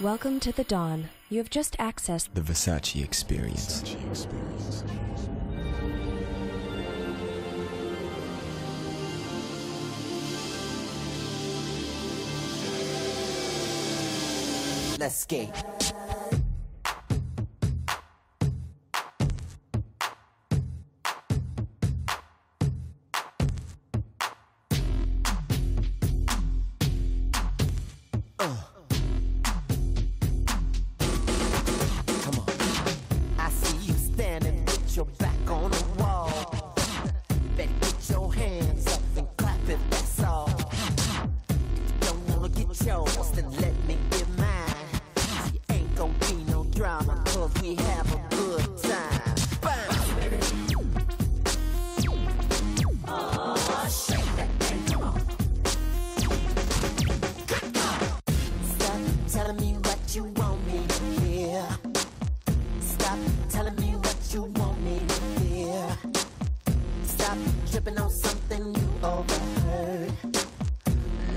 Welcome to the dawn. You have just accessed The Versace experience. Let's skate. You want me to hear. Stop telling me what you want me to hear. Stop tripping on something you overheard.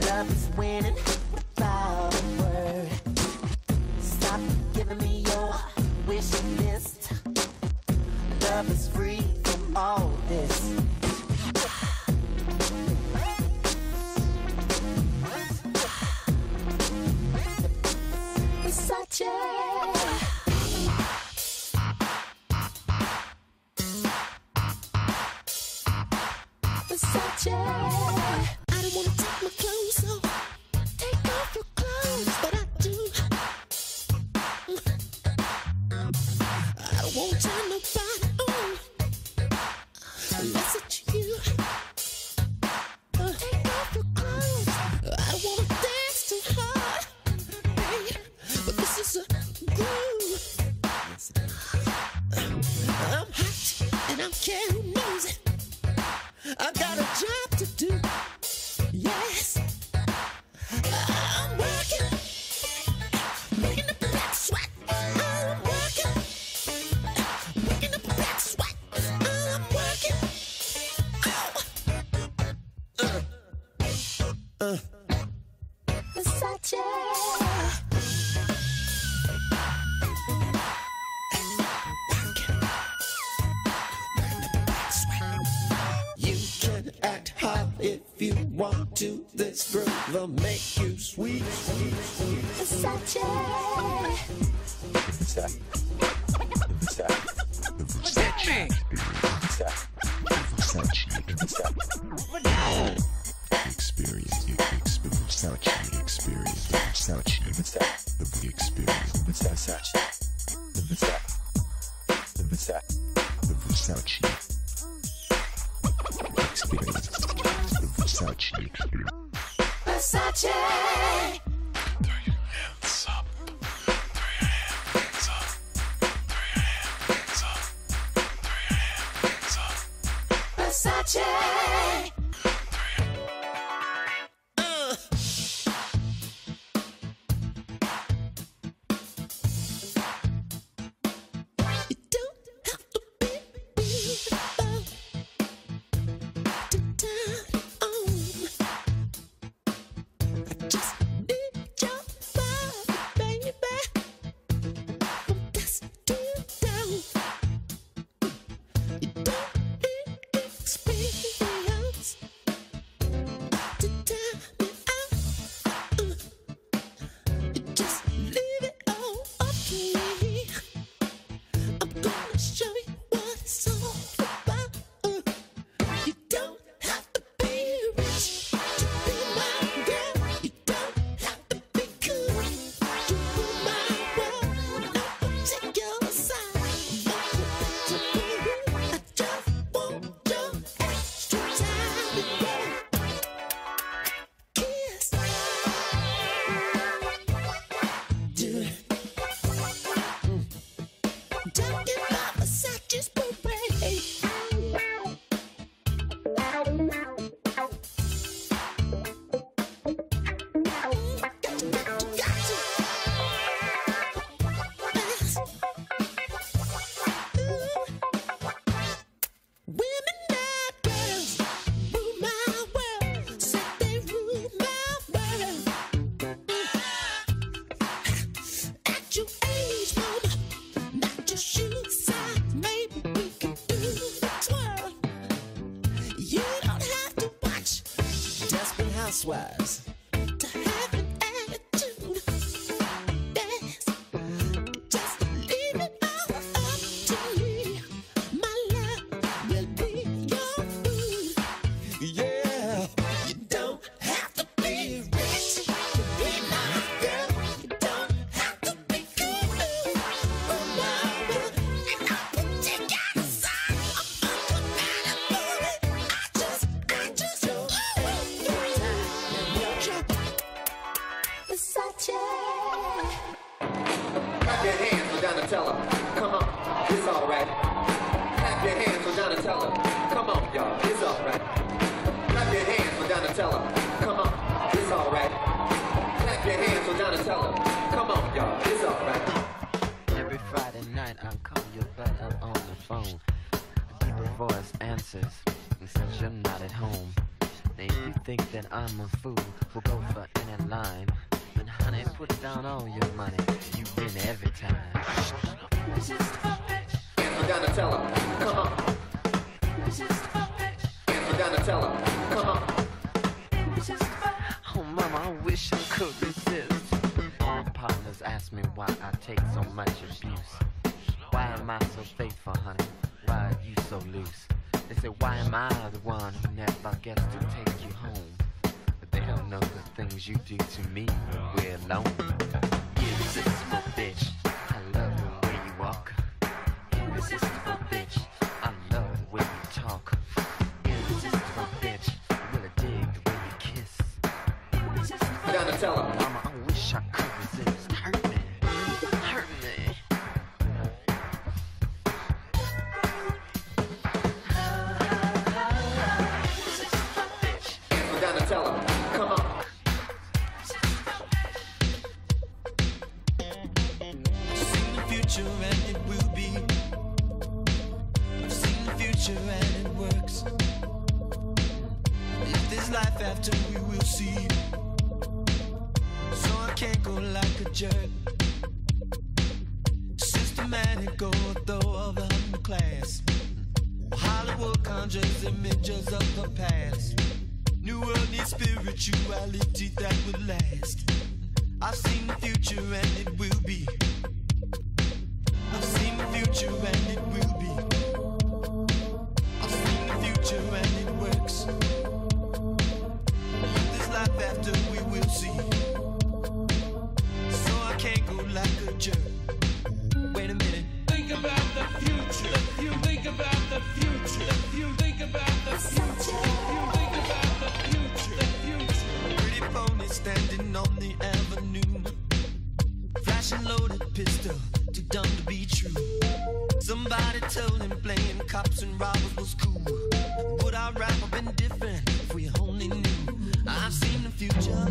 Love is winning without a word. Stop giving me your wish list. Love is free from all this. And I'm carrying music. I got a job to do. Yes. I'm working. Making the back sweat. I'm working. Making the back sweat. I'm working. Oh. Uh. Uh. Versace. If you want to. This groove will make you sweet. Versace. Versace. Versace experience. Versace. Housewives. Night I call you butt up on the phone. A deeper voice answers and says you're not at home. If you think that I'm a fool who'll go for any line, then honey, put down all your money. You win every time. Hands for Donatella. Come on. For Donatella. Come on. Oh mama, I wish I could resist. All my partners ask me why I take so much abuse. Why am I so faithful, honey? Why are you so loose? They say, why am I the one who never gets to take you home? But they don't know the things you do to me when we're alone. Can't go like a jerk. Systematic ortho of the upper class. Hollywood conjures images of the past. New world needs spirituality that will last. I've seen the future and it will be. I've seen the future and it will be. Standing on the avenue. Flashing loaded pistol, too dumb to be true. Somebody told him playing cops and robbers was cool. Would our rap have been different if we only knew? I've seen the future,